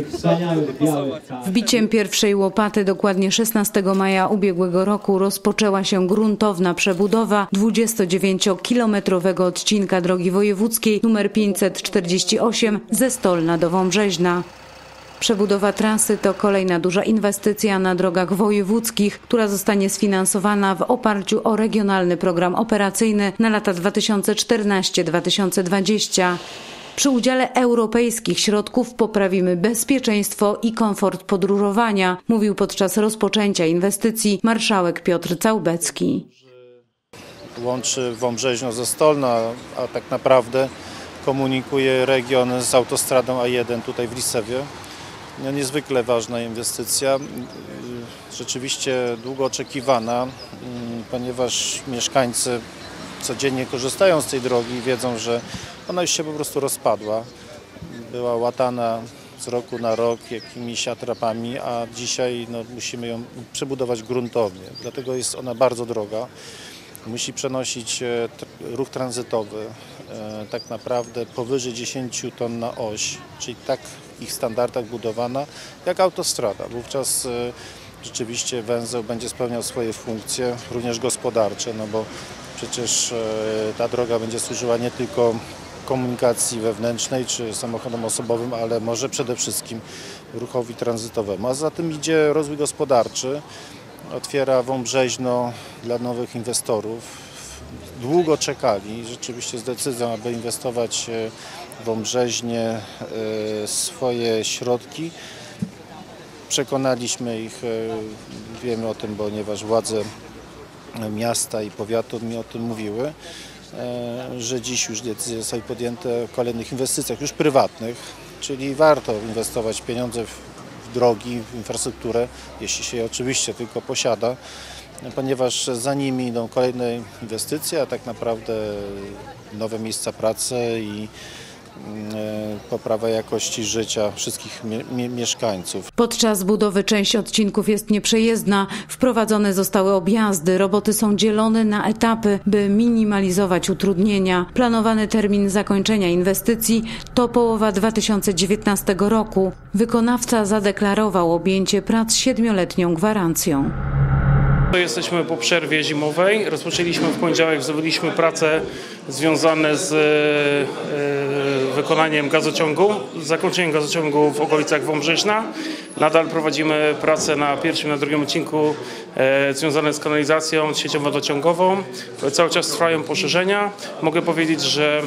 kart. Wbiciem pierwszej łopaty dokładnie 16 maja ubiegłego roku rozpoczęła się gruntowna przebudowa 29-kilometrowego odcinka drogi wojewódzkiej nr 548 ze Stolna do Wąbrzeźna. Przebudowa trasy to kolejna duża inwestycja na drogach wojewódzkich, która zostanie sfinansowana w oparciu o regionalny program operacyjny na lata 2014-2020. Przy udziale europejskich środków poprawimy bezpieczeństwo i komfort podróżowania, mówił podczas rozpoczęcia inwestycji marszałek Piotr Całbecki. łączy Wąbrzeźno ze Stolna, a tak naprawdę komunikuje region z autostradą A1 tutaj w Lisewie. No, niezwykle ważna inwestycja, rzeczywiście długo oczekiwana, ponieważ mieszkańcy codziennie korzystają z tej drogi i wiedzą, że ona już się po prostu rozpadła. Była łatana z roku na rok jakimiś atrapami, a dzisiaj no, musimy ją przebudować gruntownie. Dlatego jest ona bardzo droga musi przenosić e, ruch tranzytowy e, tak naprawdę powyżej 10 ton na oś, czyli tak w ich standardach budowana jak autostrada. Wówczas e, rzeczywiście węzeł będzie spełniał swoje funkcje, również gospodarcze, no bo przecież ta droga będzie służyła nie tylko komunikacji wewnętrznej czy samochodom osobowym, ale może przede wszystkim ruchowi tranzytowemu. A za tym idzie rozwój gospodarczy otwiera Wąbrzeźno dla nowych inwestorów. Długo czekali rzeczywiście z decyzją, aby inwestować e, w Wąbrzeźnie e, swoje środki. Przekonaliśmy ich, e, wiemy o tym, ponieważ władze miasta i powiatu mi o tym mówiły, e, że dziś już decyzje zostały podjęte o kolejnych inwestycjach, już prywatnych, czyli warto inwestować pieniądze w, drogi, w infrastrukturę, jeśli się je oczywiście tylko posiada, ponieważ za nimi idą kolejne inwestycje, a tak naprawdę nowe miejsca pracy i e, poprawa jakości życia wszystkich mie- mieszkańców. Podczas budowy część odcinków jest nieprzejezdna. Wprowadzone zostały objazdy. Roboty są dzielone na etapy, by minimalizować utrudnienia. Planowany termin zakończenia inwestycji to połowa 2019 roku. Wykonawca zadeklarował objęcie prac siedmioletnią gwarancją. Jesteśmy po przerwie zimowej. Rozpoczęliśmy w poniedziałek, wznowiliśmy prace związane z e, wykonaniem gazociągu, zakończeniem gazociągu w okolicach Wąbrzeźna. Nadal prowadzimy prace na pierwszym na drugim odcinku e, związane z kanalizacją, siecią wodociągową. Cały czas trwają poszerzenia. Mogę powiedzieć, że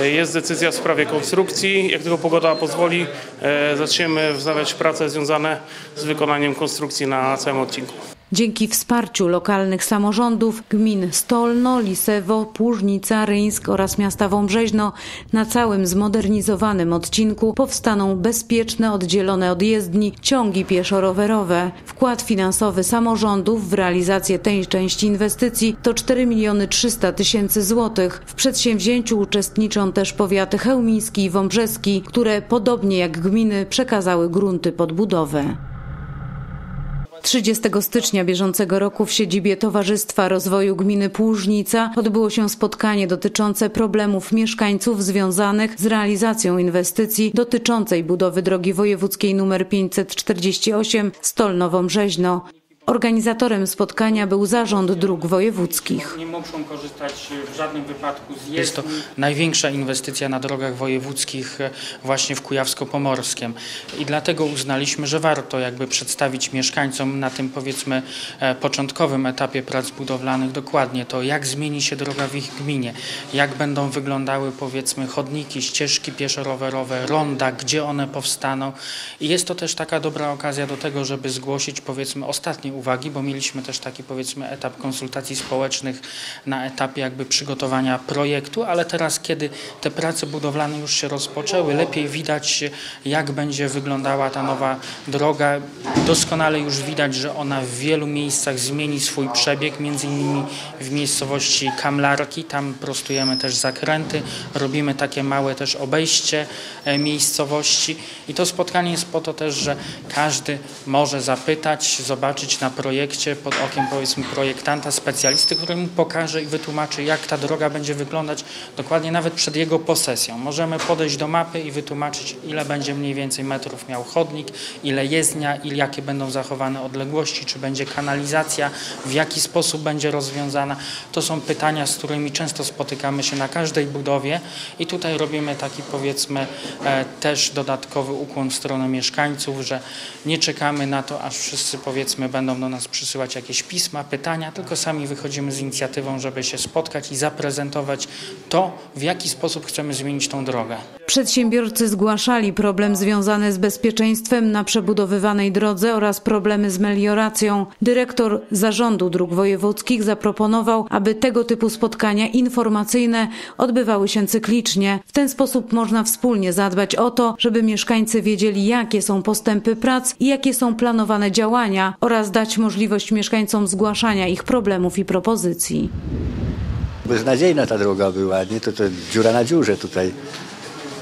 e, jest decyzja w sprawie konstrukcji. Jak tylko pogoda pozwoli, e, zaczniemy wznawiać prace związane z wykonaniem konstrukcji na całym odcinku. Dzięki wsparciu lokalnych samorządów gmin Stolno, Lisewo, Płużnica, Ryńsk oraz miasta Wąbrzeźno na całym zmodernizowanym odcinku powstaną bezpieczne, oddzielone od jezdni ciągi pieszo-rowerowe. Wkład finansowy samorządów w realizację tej części inwestycji to 4 miliony 300 tysięcy złotych. W przedsięwzięciu uczestniczą też powiaty chełmiński i wąbrzeski, które podobnie jak gminy przekazały grunty pod budowę. 30 stycznia bieżącego roku w siedzibie Towarzystwa Rozwoju Gminy Płużnica odbyło się spotkanie dotyczące problemów mieszkańców związanych z realizacją inwestycji dotyczącej budowy drogi wojewódzkiej nr 548 Stolno-Wąbrzeźno. Organizatorem spotkania był Zarząd Dróg Wojewódzkich. Nie muszą korzystać w żadnym wypadku z Jest to jezdni. największa inwestycja na drogach wojewódzkich e, właśnie w Kujawsko-Pomorskiem i dlatego uznaliśmy, że warto jakby przedstawić mieszkańcom na tym powiedzmy e, początkowym etapie prac budowlanych dokładnie to, jak zmieni się droga w ich gminie, jak będą wyglądały powiedzmy chodniki, ścieżki pieszo-rowerowe, ronda, gdzie one powstaną i jest to też taka dobra okazja do tego, żeby zgłosić powiedzmy ostatnie uwagi, bo mieliśmy też taki powiedzmy etap konsultacji społecznych na etapie jakby przygotowania projektu, ale teraz kiedy te prace budowlane już się rozpoczęły, lepiej widać jak będzie wyglądała ta nowa droga. Doskonale już widać, że ona w wielu miejscach zmieni swój przebieg, między innymi w miejscowości Kamlarki, tam prostujemy też zakręty, robimy takie małe też obejście e, miejscowości i to spotkanie jest po to też, że każdy może zapytać, zobaczyć na projekcie pod okiem powiedzmy projektanta, specjalisty, który mu pokaże i wytłumaczy, jak ta droga będzie wyglądać dokładnie nawet przed jego posesją. Możemy podejść do mapy i wytłumaczyć, ile będzie mniej więcej metrów miał chodnik, ile jezdnia, ile jakie będą zachowane odległości, czy będzie kanalizacja, w jaki sposób będzie rozwiązana. To są pytania, z którymi często spotykamy się na każdej budowie i tutaj robimy taki powiedzmy e, też dodatkowy ukłon w stronę mieszkańców, że nie czekamy na to, aż wszyscy powiedzmy będą do nas przysyłać jakieś pisma, pytania, tylko sami wychodzimy z inicjatywą, żeby się spotkać i zaprezentować to, w jaki sposób chcemy zmienić tą drogę. Przedsiębiorcy zgłaszali problem związany z bezpieczeństwem na przebudowywanej drodze oraz problemy z melioracją. Dyrektor Zarządu Dróg Wojewódzkich zaproponował, aby tego typu spotkania informacyjne odbywały się cyklicznie. W ten sposób można wspólnie zadbać o to, żeby mieszkańcy wiedzieli, jakie są postępy prac i jakie są planowane działania oraz dać możliwość mieszkańcom zgłaszania ich problemów i propozycji. Beznadziejna ta droga była, nie? To, to dziura na dziurze tutaj.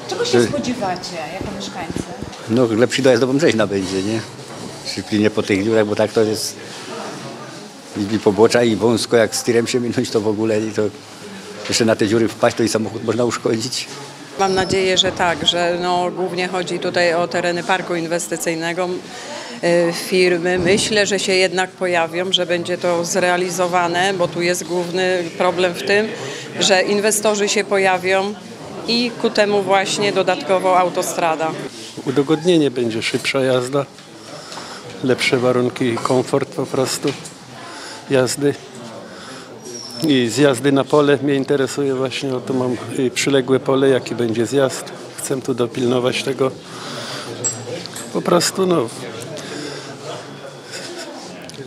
Czego się spodziewacie jako mieszkańcy? No lepszy dojazd do Brzeźna będzie, nie? Szybciej po tych dziurach, bo tak to jest i pobocza i wąsko, jak z tirem się minąć, to w ogóle i to jeszcze na te dziury wpaść, to i samochód można uszkodzić. Mam nadzieję, że tak, że no, głównie chodzi tutaj o tereny parku inwestycyjnego. Y, Firmy myślę, że się jednak pojawią, że będzie to zrealizowane, bo tu jest główny problem w tym, że inwestorzy się pojawią i ku temu właśnie dodatkowo autostrada. udogodnienie będzie szybsza jazda, lepsze warunki i komfort po prostu jazdy. I z jazdy na pole mnie interesuje właśnie, oto mam y, przyległe pole, jaki będzie zjazd. Chcę tu dopilnować tego. Po prostu no,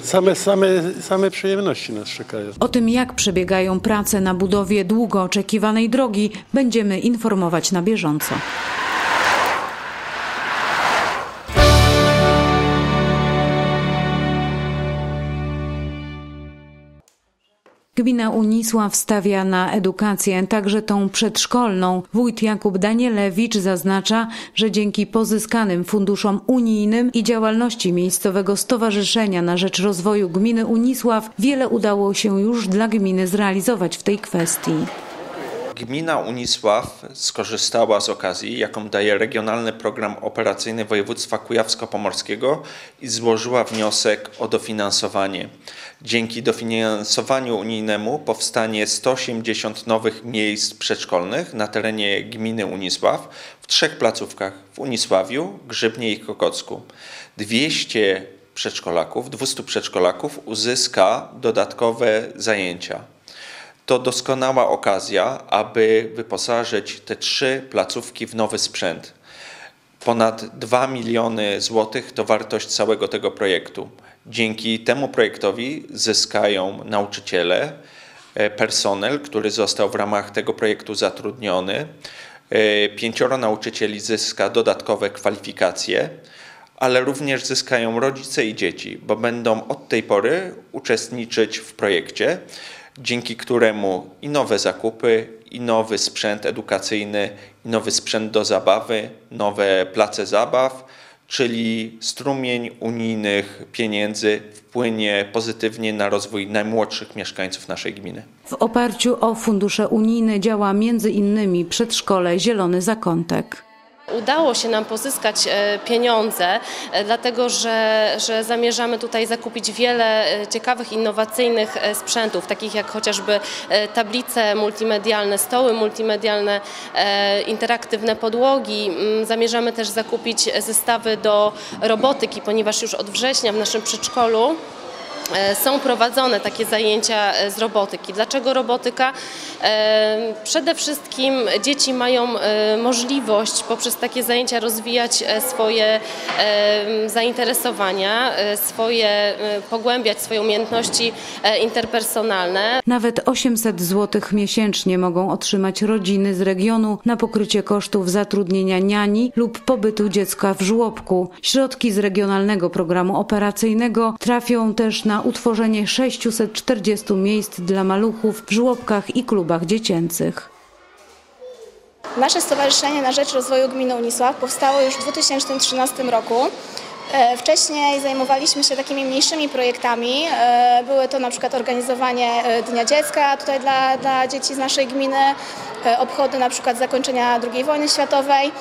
same, same, same przyjemności nas czekają. O tym, jak przebiegają prace na budowie długo oczekiwanej drogi, będziemy informować na bieżąco. Gmina Unisław stawia na edukację, także tą przedszkolną. Wójt Jakub Danielewicz zaznacza, że dzięki pozyskanym funduszom unijnym i działalności miejscowego stowarzyszenia na rzecz rozwoju gminy Unisław wiele udało się już dla gminy zrealizować w tej kwestii. Gmina Unisław skorzystała z okazji, jaką daje Regionalny Program Operacyjny Województwa Kujawsko-Pomorskiego i złożyła wniosek o dofinansowanie. Dzięki dofinansowaniu unijnemu powstanie 180 nowych miejsc przedszkolnych na terenie gminy Unisław w trzech placówkach w Unisławiu, Grzybnie i Kokocku. 200 przedszkolaków, 200 przedszkolaków uzyska dodatkowe zajęcia to doskonała okazja, aby wyposażyć te trzy placówki w nowy sprzęt. Ponad 2 miliony złotych to wartość całego tego projektu. Dzięki temu projektowi zyskają nauczyciele, e, personel, który został w ramach tego projektu zatrudniony. E, Pięcioro nauczycieli zyska dodatkowe kwalifikacje, ale również zyskają rodzice i dzieci, bo będą od tej pory uczestniczyć w projekcie dzięki któremu i nowe zakupy, i nowy sprzęt edukacyjny, i nowy sprzęt do zabawy, nowe place zabaw, czyli strumień unijnych pieniędzy wpłynie pozytywnie na rozwój najmłodszych mieszkańców naszej gminy. W oparciu o fundusze unijne działa między innymi przedszkole Zielony Zakątek. Udało się nam pozyskać e, pieniądze, e, dlatego że, że zamierzamy tutaj zakupić wiele e, ciekawych, innowacyjnych sprzętów, takich jak chociażby tablice multimedialne, stoły multimedialne, interaktywne podłogi. Zamierzamy też zakupić zestawy do robotyki, ponieważ już od września w naszym przedszkolu są prowadzone takie zajęcia e, z robotyki. Dlaczego robotyka? E, Przede wszystkim dzieci mają e, możliwość poprzez takie zajęcia rozwijać e, swoje e, zainteresowania, e, swoje, e, pogłębiać swoje umiejętności e, interpersonalne. Nawet 800 zł miesięcznie mogą otrzymać rodziny z regionu na pokrycie kosztów zatrudnienia niani lub pobytu dziecka w żłobku. Środki z Regionalnego Programu Operacyjnego trafią też na utworzenie 640 miejsc dla maluchów w żłobkach i klubach dziecięcych. Nasze Stowarzyszenie na Rzecz Rozwoju Gminy Unisław powstało już w 2013 roku. E, Wcześniej zajmowaliśmy się takimi mniejszymi projektami. E, Były to na przykład organizowanie e, Dnia Dziecka tutaj dla, dla dzieci z naszej gminy, obchody na przykład zakończenia II wojny światowej.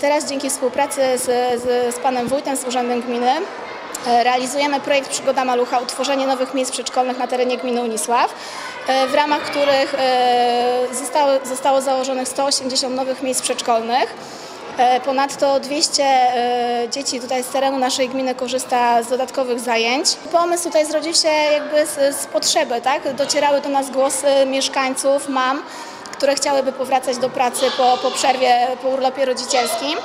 Teraz dzięki współpracy z, z, z panem wójtem, z Urzędem Gminy realizujemy projekt Przygoda Malucha, utworzenie nowych miejsc przedszkolnych na terenie gminy Unisław, e, w ramach których e, zostało, zostało założonych 180 nowych miejsc przedszkolnych. E, Ponadto 200 e, dzieci tutaj z terenu naszej gminy korzysta z dodatkowych zajęć. Pomysł tutaj zrodził się jakby z, z potrzeby, tak? Docierały do nas głosy mieszkańców, mam, które chciałyby powracać do pracy po, po przerwie, po urlopie rodzicielskim.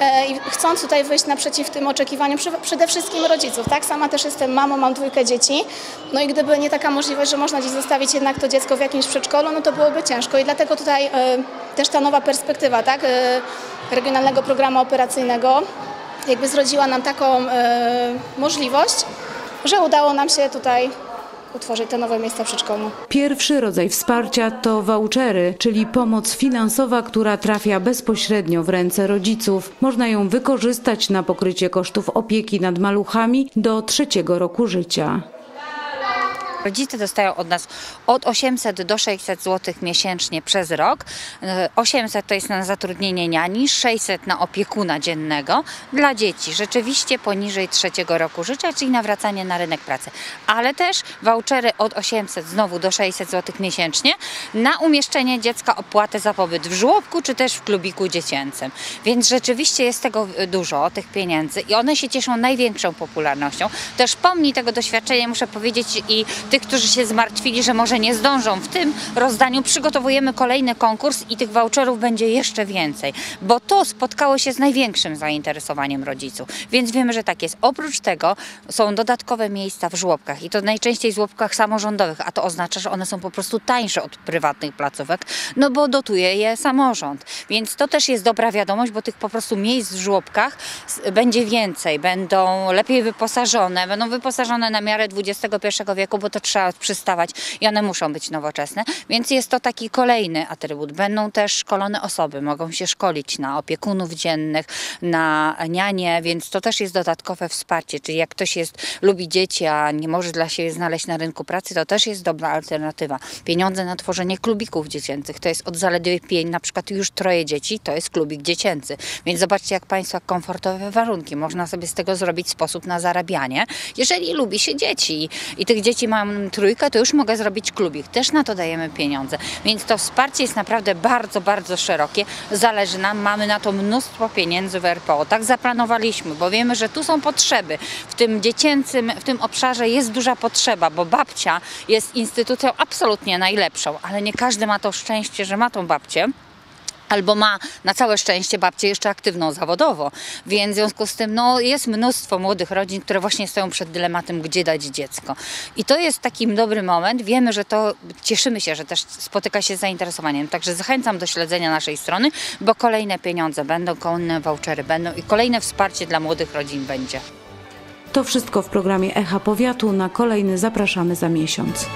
E, I chcąc tutaj wyjść naprzeciw tym oczekiwaniom przede wszystkim rodziców, tak? Sama też jestem mamą, mam dwójkę dzieci. No i gdyby nie taka możliwość, że można gdzieś zostawić jednak to dziecko w jakimś przedszkolu, no to byłoby ciężko. I dlatego tutaj e, też ta nowa perspektywa, tak? E, Regionalnego Programu Operacyjnego jakby zrodziła nam taką możliwość, że udało nam się tutaj utworzyć te nowe miejsca przedszkolne. Pierwszy rodzaj wsparcia to vouchery, czyli pomoc finansowa, która trafia bezpośrednio w ręce rodziców. Można ją wykorzystać na pokrycie kosztów opieki nad maluchami do trzeciego roku życia. Rodzice dostają od nas od 800 do 600 zł miesięcznie przez rok. E, 800 to jest na zatrudnienie niani, 600 na opiekuna dziennego dla dzieci rzeczywiście poniżej trzeciego roku życia, czyli nawracanie na rynek pracy. Ale też vouchery od 800 znowu do 600 zł miesięcznie na umieszczenie dziecka opłatę za pobyt w żłobku czy też w klubiku dziecięcym. Więc rzeczywiście jest tego dużo, tych pieniędzy i one się cieszą największą popularnością. Też pomni tego doświadczenia muszę powiedzieć i tych, którzy się zmartwili, że może nie zdążą. W tym rozdaniu przygotowujemy kolejny konkurs i tych voucherów będzie jeszcze więcej, bo to spotkało się z największym zainteresowaniem rodziców. Więc wiemy, że tak jest. Oprócz tego są dodatkowe miejsca w żłobkach i to najczęściej w żłobkach samorządowych, a to oznacza, że one są po prostu tańsze od prywatnych placówek, no bo dotuje je samorząd. Więc to też jest dobra wiadomość, bo tych po prostu miejsc w żłobkach będzie więcej, będą lepiej wyposażone, będą wyposażone na miarę XXI wieku, bo to trzeba przystawać i one muszą być nowoczesne, więc jest to taki kolejny atrybut. Będą też szkolone osoby, mogą się szkolić na opiekunów dziennych, na nianie, więc to też jest dodatkowe wsparcie, czyli jak ktoś jest, lubi dzieci, a nie może dla siebie znaleźć na rynku pracy, to też jest dobra alternatywa. Pieniądze na tworzenie klubików dziecięcych, to jest od zaledwie pięć, na przykład już troje dzieci, to jest klubik dziecięcy, więc zobaczcie jak Państwa komfortowe warunki, można sobie z tego zrobić sposób na zarabianie, jeżeli lubi się dzieci. I tych dzieci mam trójkę, to już mogę zrobić klubik, też na to dajemy pieniądze, więc to wsparcie jest naprawdę bardzo, bardzo szerokie, zależy nam, mamy na to mnóstwo pieniędzy w RPO, tak zaplanowaliśmy, bo wiemy, że tu są potrzeby, w tym dziecięcym, w tym obszarze jest duża potrzeba, bo babcia jest instytucją absolutnie najlepszą, ale nie każdy ma to szczęście, że ma tą babcię albo ma na całe szczęście babcię jeszcze aktywną zawodowo, więc w związku z tym no, jest mnóstwo młodych rodzin, które właśnie stoją przed dylematem, gdzie dać dziecko. I to jest taki dobry moment. Wiemy, że to cieszymy się, że też spotyka się z zainteresowaniem. Także zachęcam do śledzenia naszej strony, bo kolejne pieniądze będą, kolejne vouchery będą i kolejne wsparcie dla młodych rodzin będzie. To wszystko w programie Echa Powiatu. Na kolejny zapraszamy za miesiąc.